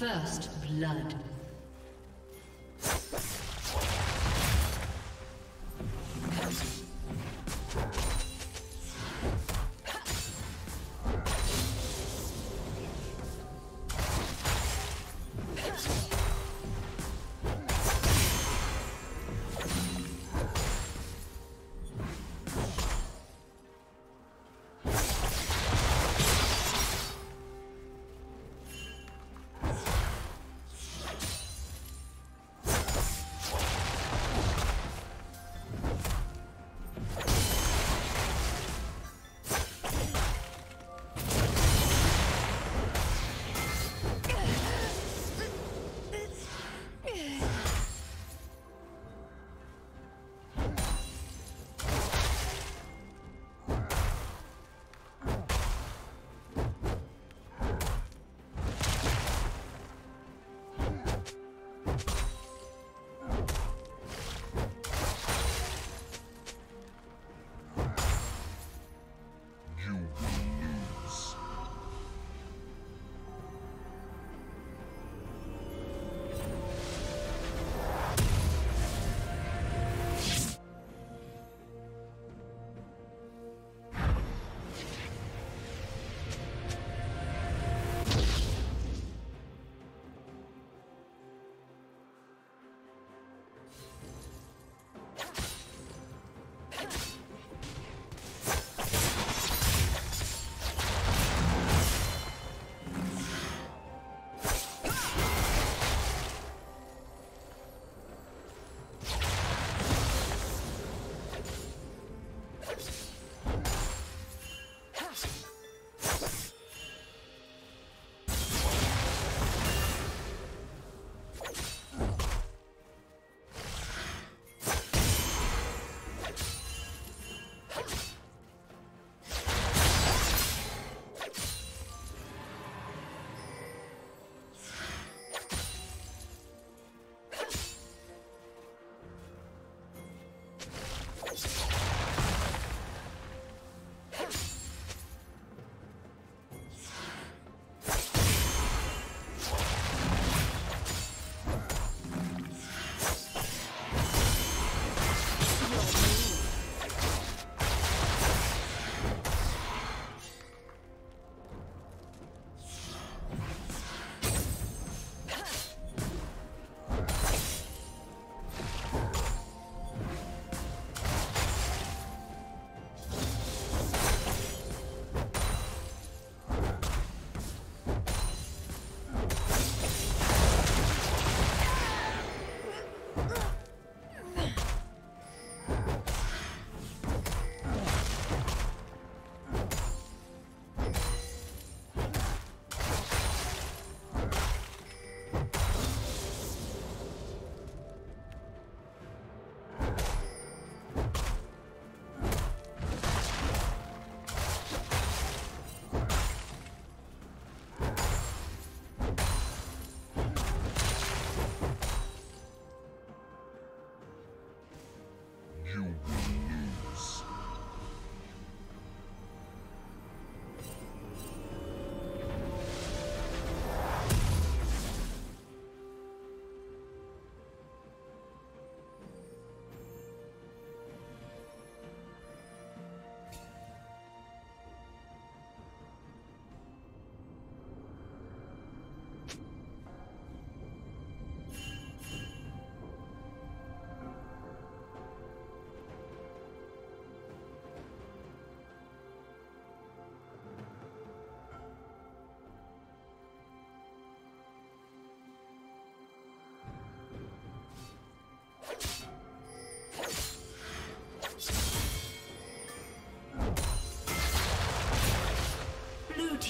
First blood.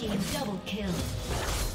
Team double kill.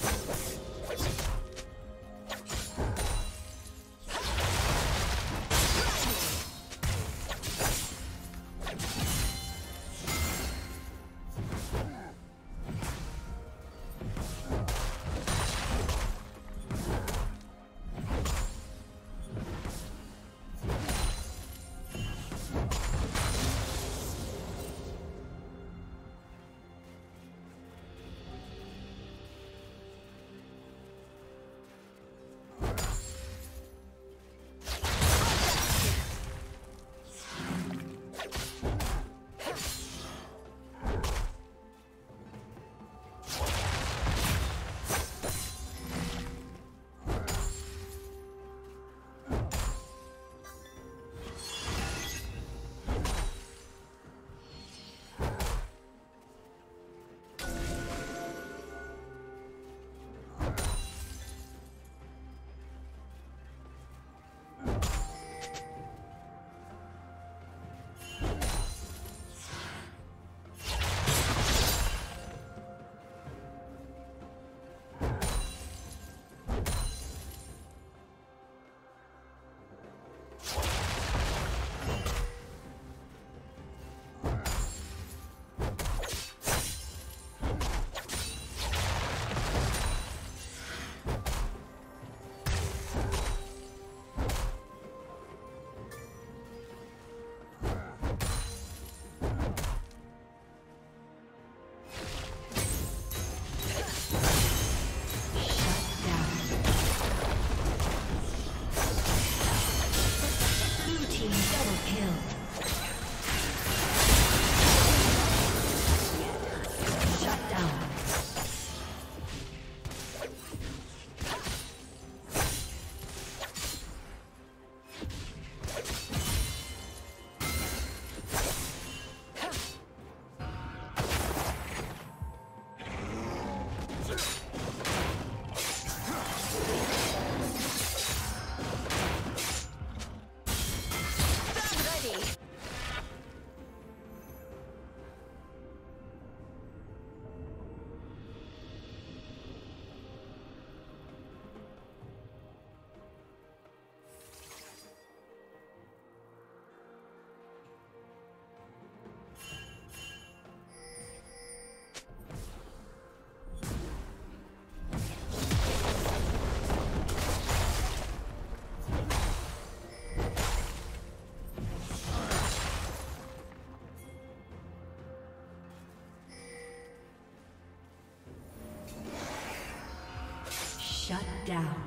down.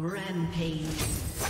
Rampage.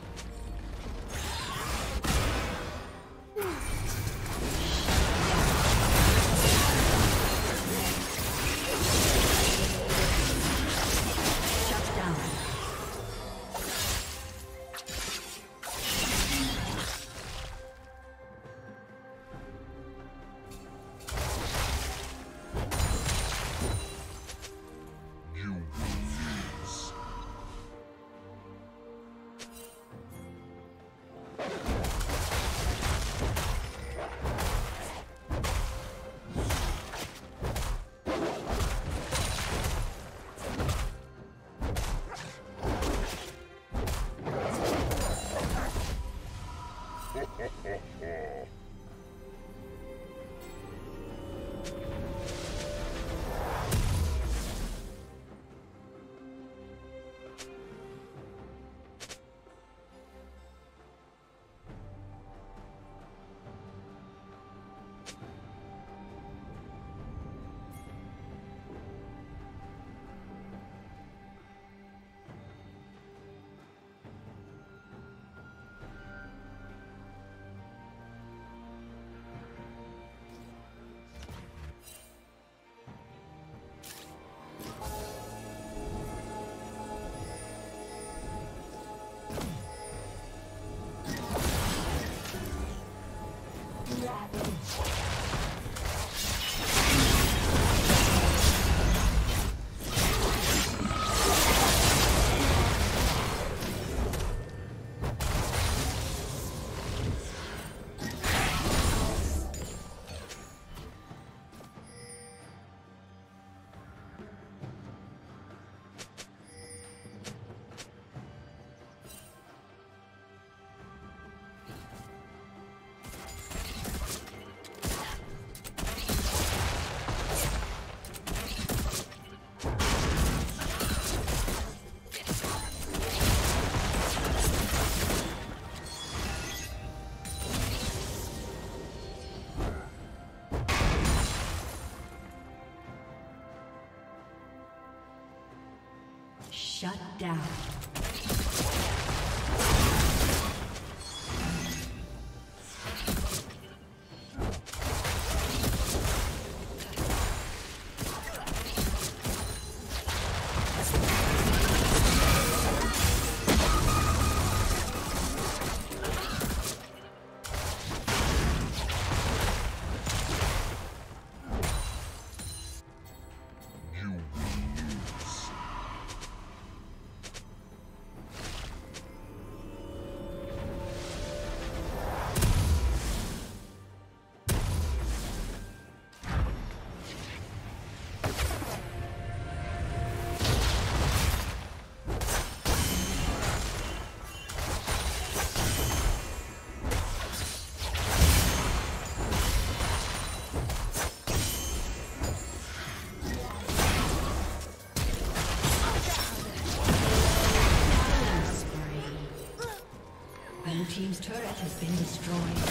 Shut down. Destroyed.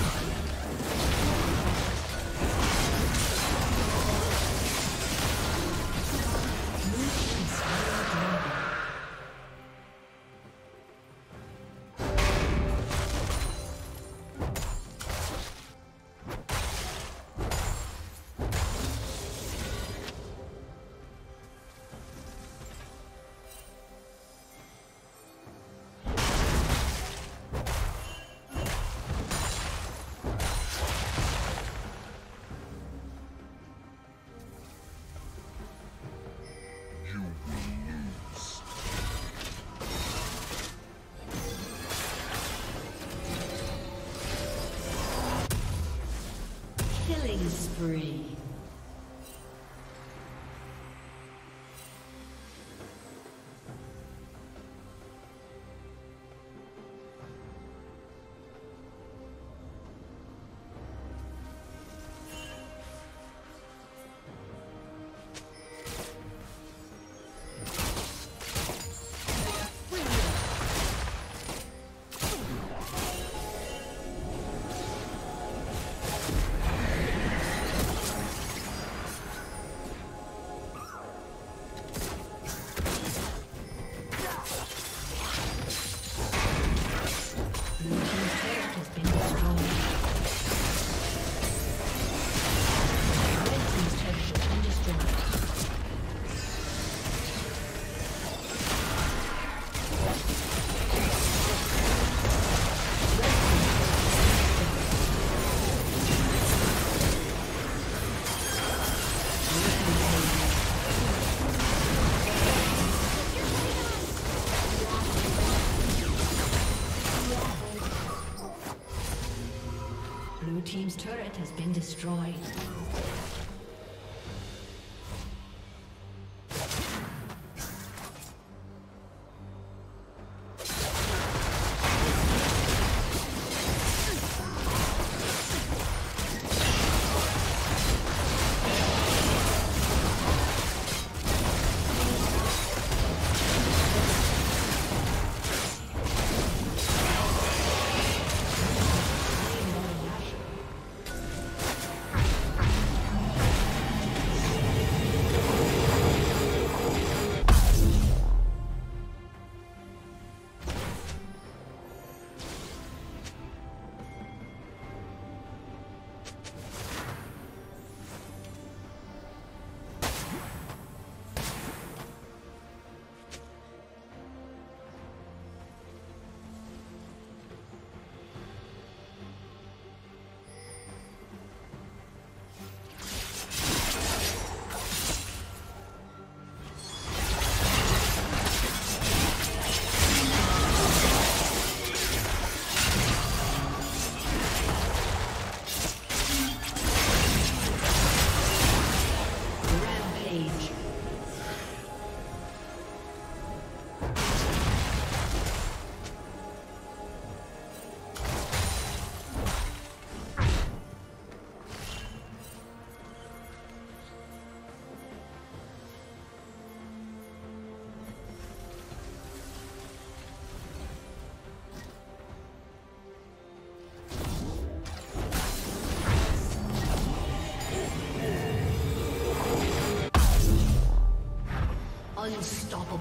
Destroyed.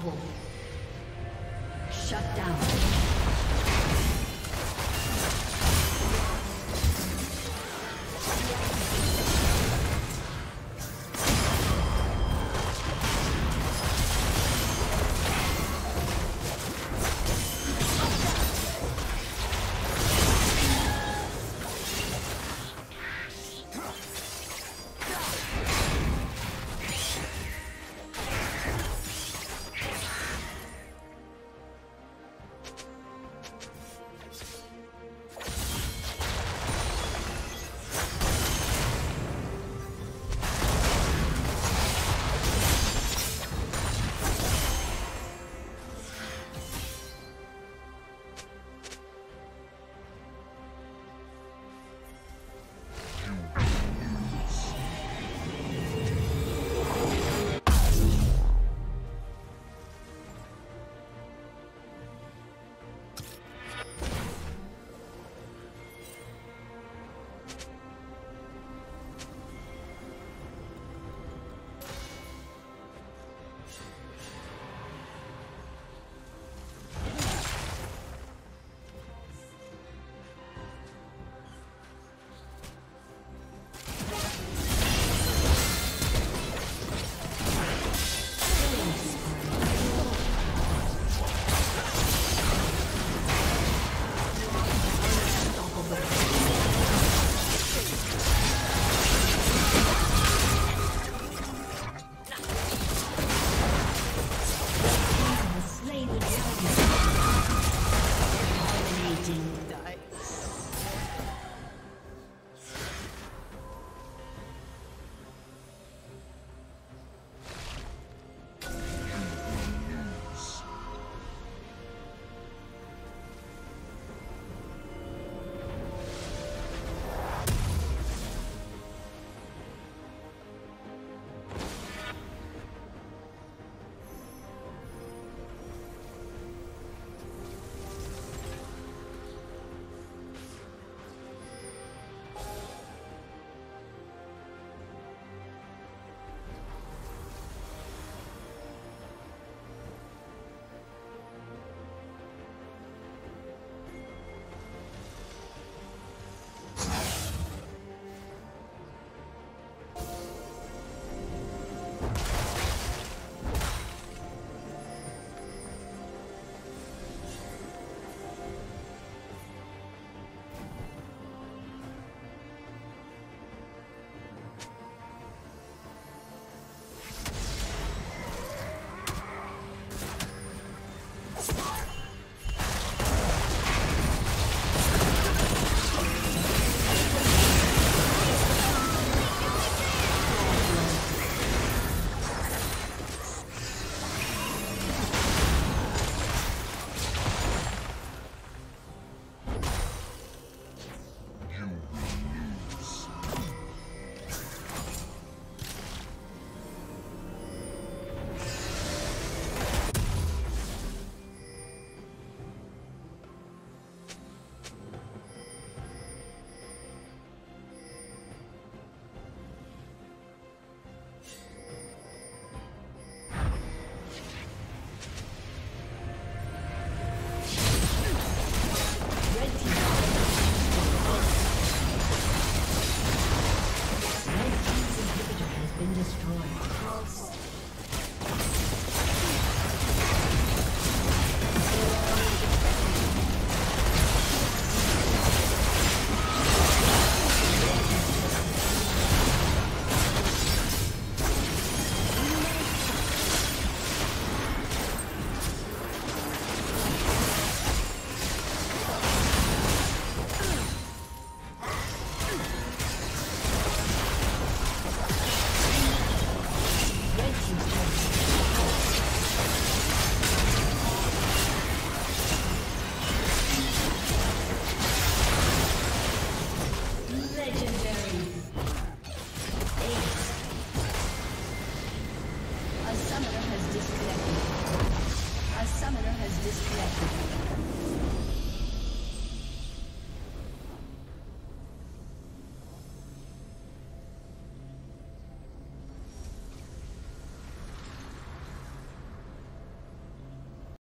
Unstoppable. Shut down.